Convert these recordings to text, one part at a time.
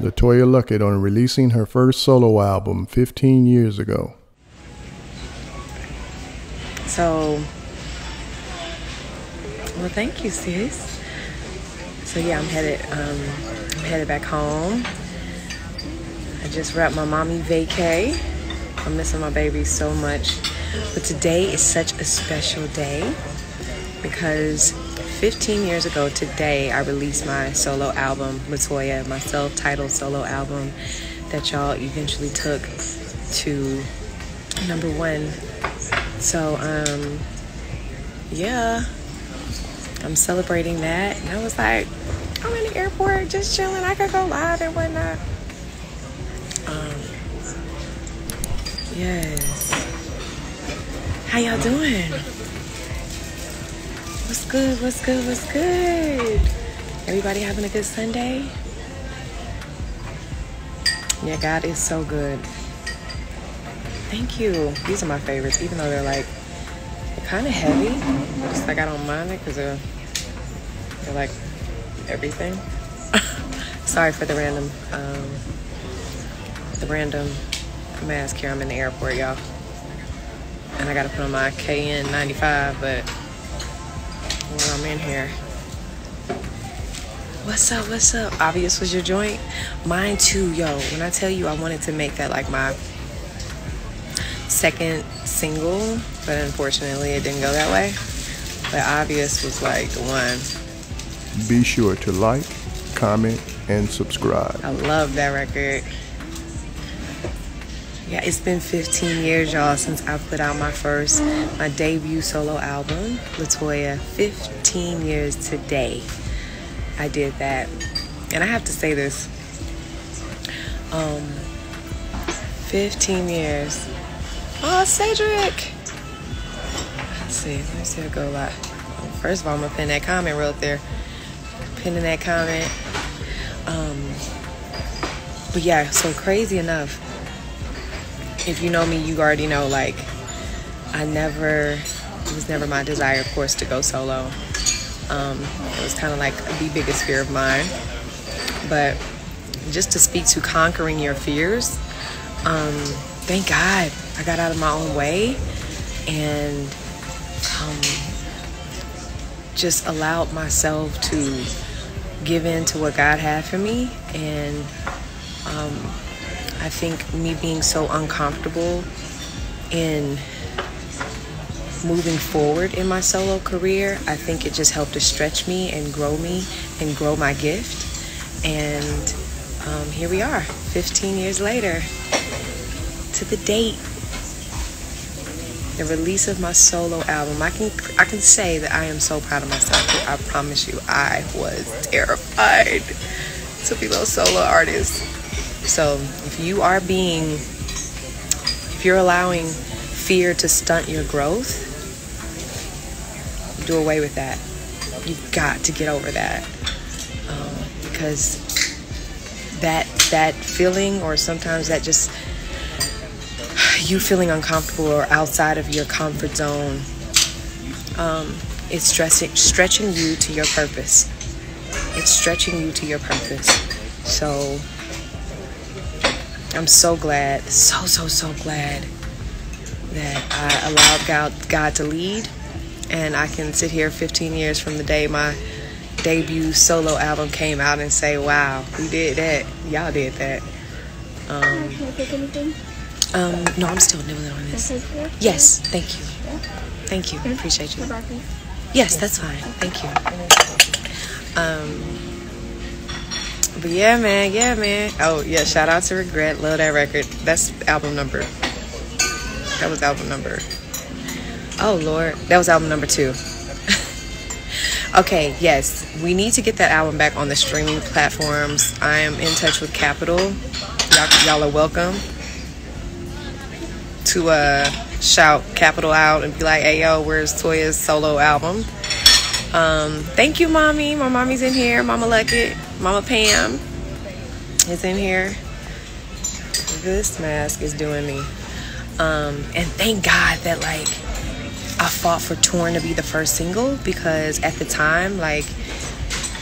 LeToya Luckett on releasing her first solo album 15 years ago. So, well, thank you, sis. So yeah, I'm headed. Um, I'm headed back home. I just wrapped my mommy vacay. I'm missing my baby so much, but today is such a special day because 15 years ago today, I released my solo album, LeToya, my self titled solo album that y'all eventually took to number one. So, um, yeah, I'm celebrating that. And I was like, I'm in the airport just chilling. I could go live and whatnot. Um, yes. How y'all doing? What's good? What's good? What's good? Everybody having a good Sunday? Yeah, God is so good. Thank you. These are my favorites, even though they're like kind of heavy. Just like I don't mind it because they're they're like everything. Sorry for the random um, the random mask here. I'm in the airport, y'all, and I gotta put on my KN95, but when I'm in here. What's up? What's up? Obvious was your joint? Mine too, yo. When I tell you I wanted to make that like my second single, but unfortunately it didn't go that way. But Obvious was like the one. Be sure to like, comment, and subscribe. I love that record. Yeah, it's been 15 years, y'all, since I put out my first, my debut solo album, LeToya. 15 years today. I did that. And I have to say this. Um, 15 years. Oh, Cedric! Let's see. Let me see I go live. First of all, I'm gonna pin that comment right there. Pinning that comment. Um, but yeah, so crazy enough if you know me, you already know like I never, it was never my desire, of course, to go solo. Um, it was kind of like the biggest fear of mine. But just to speak to conquering your fears, um, thank God I got out of my own way and um, just allowed myself to give in to what God had for me and um, I think me being so uncomfortable in moving forward in my solo career, I think it just helped to stretch me and grow me and grow my gift. And um, here we are, 15 years later, to the date, the release of my solo album. I can I can say that I am so proud of myself. I promise you, I was terrified to be a solo artist. So if you are being, if you're allowing fear to stunt your growth, do away with that. You've got to get over that um, because that that feeling, or sometimes that just you feeling uncomfortable or outside of your comfort zone, um, it's stressing, stretching you to your purpose. It's stretching you to your purpose. So I'm so glad, so, so, so glad that I allowed God, God to lead. And I can sit here 15 years from the day my debut solo album came out and say, wow, we did that. Y'all did that. Um, Can I take anything? um, no, I'm still nibbling on this. Yes, thank you. Thank you. Appreciate you. Yes, that's fine. Thank you. Um, but yeah, man, yeah, man. Oh, yeah, shout out to Regret. Love that record. That's album number. That was album number. Oh, Lord. That was album number two. okay, yes. We need to get that album back on the streaming platforms. I am in touch with Capitol. Y'all, y'all are welcome to uh, shout Capitol out and be like, hey, yo, where's Toya's solo album? Um, thank you, mommy. My mommy's in here. Mama Luckett, Mama Pam is in here. This mask is doing me. Um, and thank God that like I fought for Torn to be the first single because at the time, like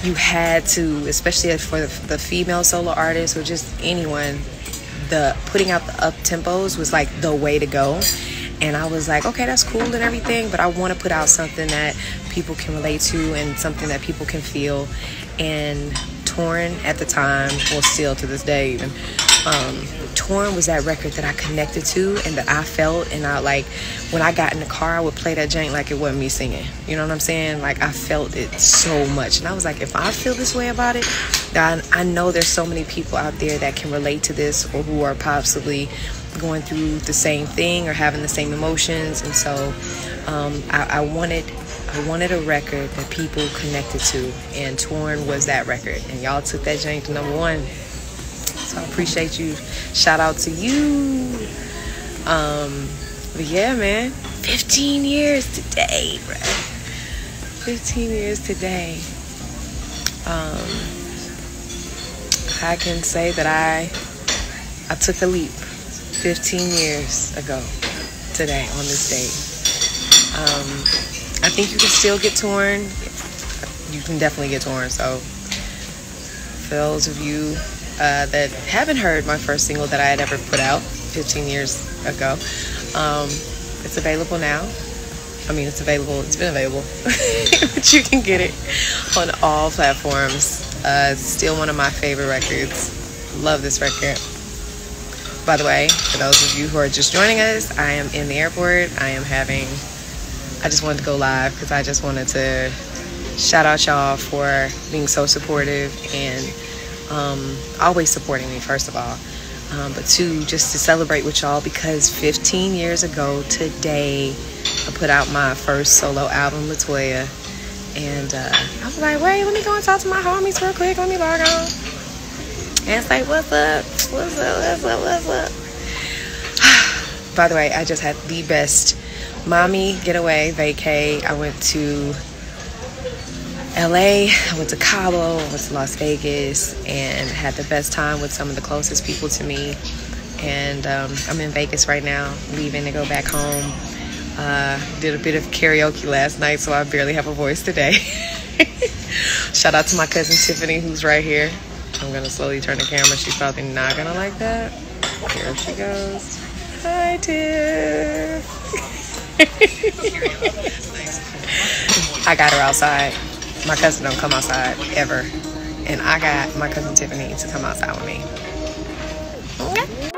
you had to, especially for the, the female solo artists or just anyone, the putting out the up tempos was like the way to go. And I was like, okay, that's cool and everything, but I want to put out something that people can relate to and something that people can feel. And Torn at the time, well, still to this day, even um, Torn was that record that I connected to and that I felt. And I like when I got in the car, I would play that jank like it wasn't me singing. You know what I'm saying? Like I felt it so much. And I was like, if I feel this way about it, I, I know there's so many people out there that can relate to this or who are possibly going through the same thing or having the same emotions. And so um, I, I wanted I wanted a record that people connected to, and Torn was that record. And y'all took that jank to number one. So I appreciate you. Shout out to you. Um, but yeah, man, 15 years today, bro. 15 years today. Um, I can say that I I took a leap 15 years ago today on this date. Um, I think you can still get torn. You can definitely get torn. So, for those of you uh, that haven't heard my first single that I had ever put out 15 years ago, um, it's available now. I mean, it's available. It's been available, but you can get it on all platforms. Uh, still one of my favorite records. Love this record. By the way, for those of you who are just joining us, I am in the airport. I am having. I just wanted to go live because I just wanted to shout out y'all for being so supportive and um, always supporting me, first of all. Um, but two, just to celebrate with y'all because 15 years ago today, I put out my first solo album, LeToya. And uh, I was like, wait, let me go and talk to my homies real quick. Let me log on. And it's like, what's up? What's up? What's up? What's up? By the way, I just had the best mommy getaway vacay. I went to LA, I went to Cabo, I went to Las Vegas, and had the best time with some of the closest people to me. And um, I'm in Vegas right now, leaving to go back home. Uh, did a bit of karaoke last night, so I barely have a voice today. Shout out to my cousin Tiffany, who's right here. I'm gonna slowly turn the camera. She's probably not gonna like that. Here she goes. Hi, Tiff. I got her outside. My cousin don't come outside ever, and I got my cousin Tiffany to come outside with me. Okay.